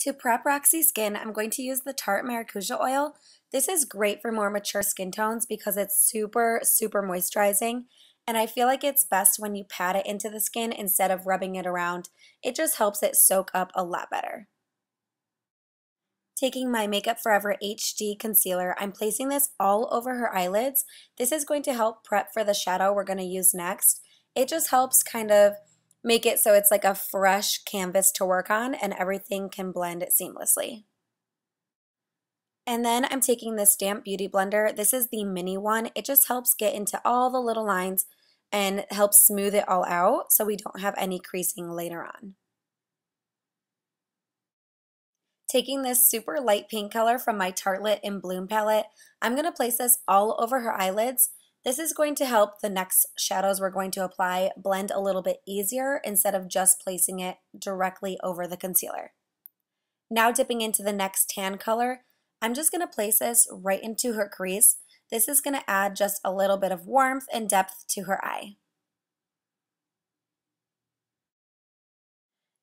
To prep Roxy skin, I'm going to use the Tarte Maracuja oil. This is great for more mature skin tones because it's super, super moisturizing. And I feel like it's best when you pat it into the skin instead of rubbing it around. It just helps it soak up a lot better. Taking my Makeup Forever HD concealer, I'm placing this all over her eyelids. This is going to help prep for the shadow we're going to use next. It just helps kind of make it so it's like a fresh canvas to work on and everything can blend seamlessly. And then I'm taking this Damp Beauty Blender. This is the mini one. It just helps get into all the little lines and helps smooth it all out so we don't have any creasing later on. Taking this super light pink color from my Tartelette in Bloom palette, I'm going to place this all over her eyelids this is going to help the next shadows we're going to apply blend a little bit easier instead of just placing it directly over the concealer. Now dipping into the next tan color, I'm just going to place this right into her crease. This is going to add just a little bit of warmth and depth to her eye.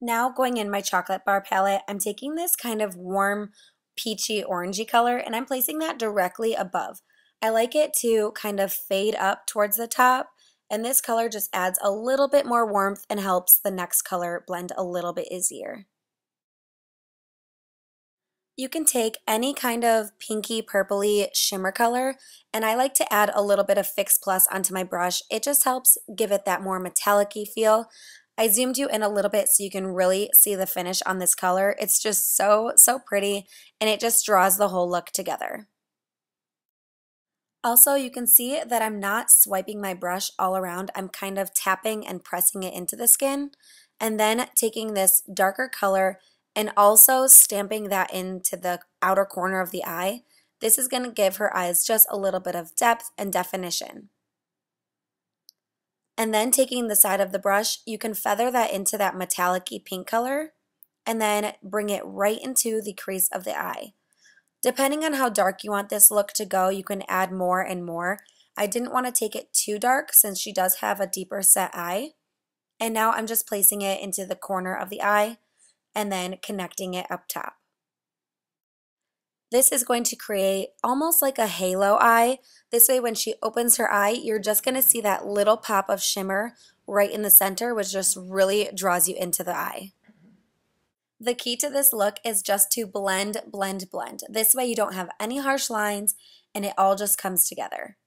Now going in my chocolate bar palette, I'm taking this kind of warm peachy orangey color and I'm placing that directly above. I like it to kind of fade up towards the top and this color just adds a little bit more warmth and helps the next color blend a little bit easier. You can take any kind of pinky purpley shimmer color and I like to add a little bit of Fix Plus onto my brush. It just helps give it that more metallic feel. I zoomed you in a little bit so you can really see the finish on this color. It's just so, so pretty and it just draws the whole look together. Also, you can see that I'm not swiping my brush all around. I'm kind of tapping and pressing it into the skin and then taking this darker color and also stamping that into the outer corner of the eye. This is going to give her eyes just a little bit of depth and definition. And then taking the side of the brush, you can feather that into that metallic pink color and then bring it right into the crease of the eye. Depending on how dark you want this look to go, you can add more and more. I didn't want to take it too dark since she does have a deeper set eye. And now I'm just placing it into the corner of the eye and then connecting it up top. This is going to create almost like a halo eye. This way when she opens her eye, you're just going to see that little pop of shimmer right in the center, which just really draws you into the eye. The key to this look is just to blend, blend, blend. This way you don't have any harsh lines and it all just comes together.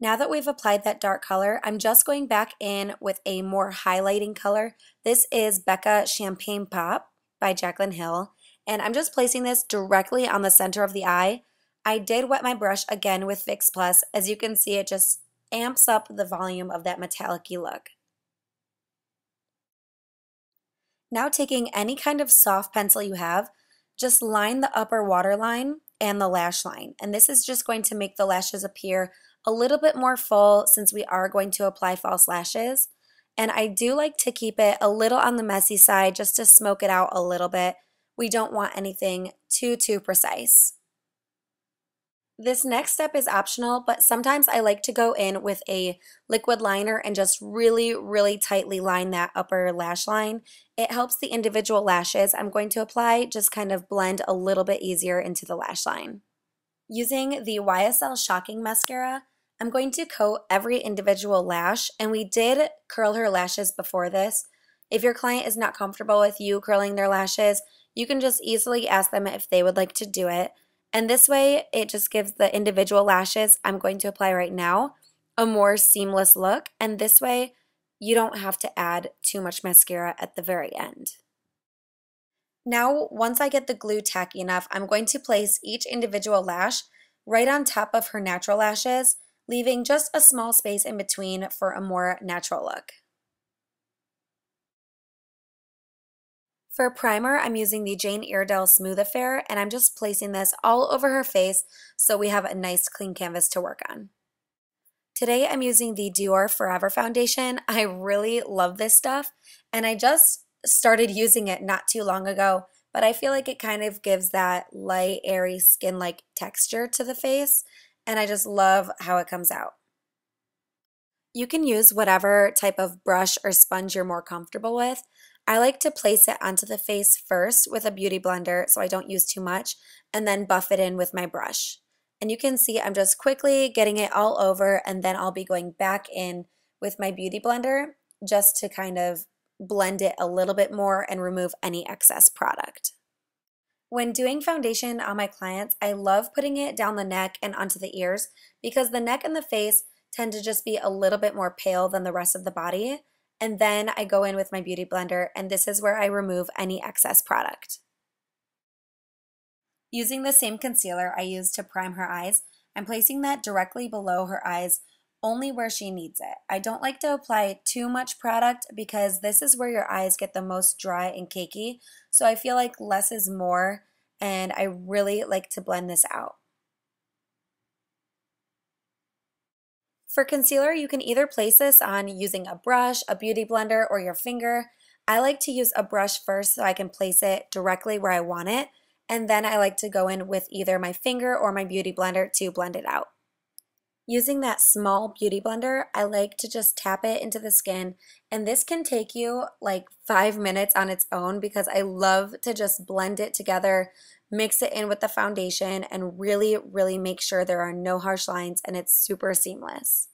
Now that we've applied that dark color, I'm just going back in with a more highlighting color. This is Becca Champagne Pop by Jaclyn Hill, and I'm just placing this directly on the center of the eye. I did wet my brush again with Fix Plus. As you can see, it just amps up the volume of that metallic look. Now taking any kind of soft pencil you have, just line the upper waterline and the lash line. And this is just going to make the lashes appear a little bit more full since we are going to apply false lashes. And I do like to keep it a little on the messy side just to smoke it out a little bit. We don't want anything too, too precise. This next step is optional, but sometimes I like to go in with a liquid liner and just really, really tightly line that upper lash line. It helps the individual lashes I'm going to apply just kind of blend a little bit easier into the lash line. Using the YSL Shocking Mascara, I'm going to coat every individual lash, and we did curl her lashes before this. If your client is not comfortable with you curling their lashes, you can just easily ask them if they would like to do it. And this way, it just gives the individual lashes I'm going to apply right now a more seamless look. And this way, you don't have to add too much mascara at the very end. Now, once I get the glue tacky enough, I'm going to place each individual lash right on top of her natural lashes, leaving just a small space in between for a more natural look. For a primer, I'm using the Jane Iredale Smooth Affair, and I'm just placing this all over her face so we have a nice clean canvas to work on. Today I'm using the Dior Forever Foundation. I really love this stuff, and I just started using it not too long ago, but I feel like it kind of gives that light, airy, skin-like texture to the face, and I just love how it comes out. You can use whatever type of brush or sponge you're more comfortable with. I like to place it onto the face first with a beauty blender so I don't use too much and then buff it in with my brush. And you can see I'm just quickly getting it all over and then I'll be going back in with my beauty blender just to kind of blend it a little bit more and remove any excess product. When doing foundation on my clients, I love putting it down the neck and onto the ears because the neck and the face tend to just be a little bit more pale than the rest of the body. And then I go in with my Beauty Blender and this is where I remove any excess product. Using the same concealer I used to prime her eyes, I'm placing that directly below her eyes only where she needs it. I don't like to apply too much product because this is where your eyes get the most dry and cakey. So I feel like less is more and I really like to blend this out. For concealer, you can either place this on using a brush, a beauty blender, or your finger. I like to use a brush first so I can place it directly where I want it, and then I like to go in with either my finger or my beauty blender to blend it out. Using that small beauty blender, I like to just tap it into the skin, and this can take you like five minutes on its own because I love to just blend it together, mix it in with the foundation, and really, really make sure there are no harsh lines and it's super seamless.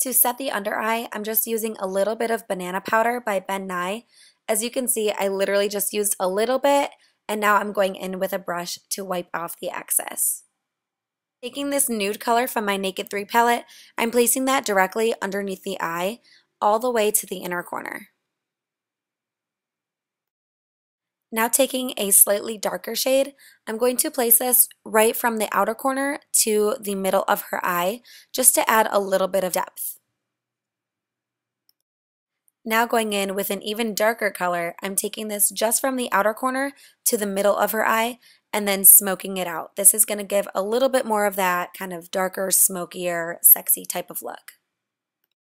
To set the under eye, I'm just using a little bit of banana powder by Ben Nye. As you can see, I literally just used a little bit, and now I'm going in with a brush to wipe off the excess. Taking this nude color from my Naked 3 palette, I'm placing that directly underneath the eye, all the way to the inner corner. Now taking a slightly darker shade, I'm going to place this right from the outer corner to the middle of her eye, just to add a little bit of depth. Now going in with an even darker color, I'm taking this just from the outer corner to the middle of her eye and then smoking it out. This is going to give a little bit more of that kind of darker, smokier, sexy type of look.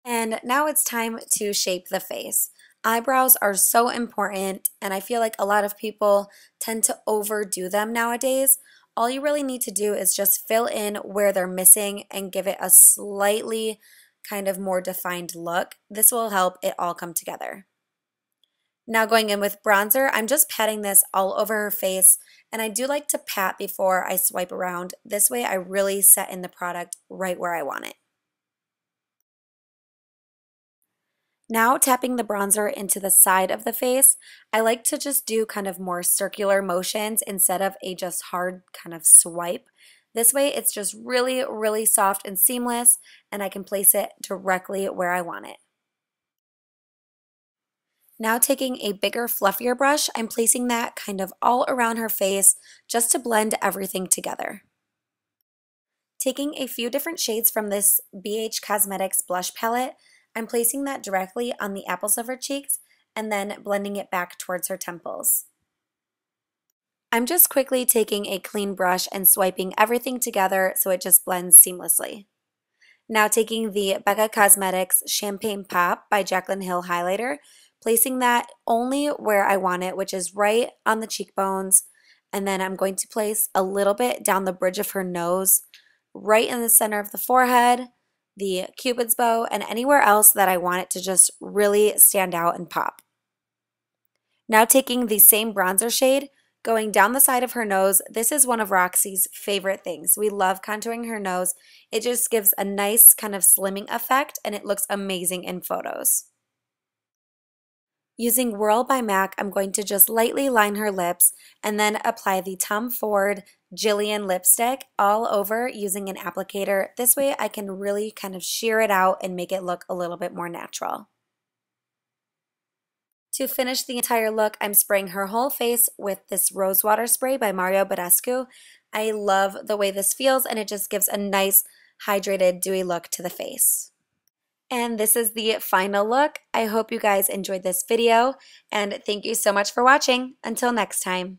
And now it's time to shape the face. Eyebrows are so important and I feel like a lot of people tend to overdo them nowadays. All you really need to do is just fill in where they're missing and give it a slightly kind of more defined look. This will help it all come together. Now going in with bronzer, I'm just patting this all over her face and I do like to pat before I swipe around. This way I really set in the product right where I want it. Now tapping the bronzer into the side of the face, I like to just do kind of more circular motions instead of a just hard kind of swipe. This way it's just really, really soft and seamless and I can place it directly where I want it. Now taking a bigger, fluffier brush, I'm placing that kind of all around her face just to blend everything together. Taking a few different shades from this BH Cosmetics blush palette, I'm placing that directly on the apples of her cheeks and then blending it back towards her temples. I'm just quickly taking a clean brush and swiping everything together so it just blends seamlessly. Now taking the Becca Cosmetics Champagne Pop by Jaclyn Hill highlighter, placing that only where I want it, which is right on the cheekbones. And then I'm going to place a little bit down the bridge of her nose, right in the center of the forehead, the cupid's bow, and anywhere else that I want it to just really stand out and pop. Now taking the same bronzer shade, going down the side of her nose. This is one of Roxy's favorite things. We love contouring her nose. It just gives a nice kind of slimming effect and it looks amazing in photos. Using Whirl by MAC, I'm going to just lightly line her lips and then apply the Tom Ford Jillian lipstick all over using an applicator. This way I can really kind of sheer it out and make it look a little bit more natural. To finish the entire look, I'm spraying her whole face with this rose water spray by Mario Badescu. I love the way this feels and it just gives a nice hydrated dewy look to the face. And this is the final look. I hope you guys enjoyed this video and thank you so much for watching. Until next time.